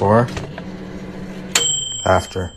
before, after.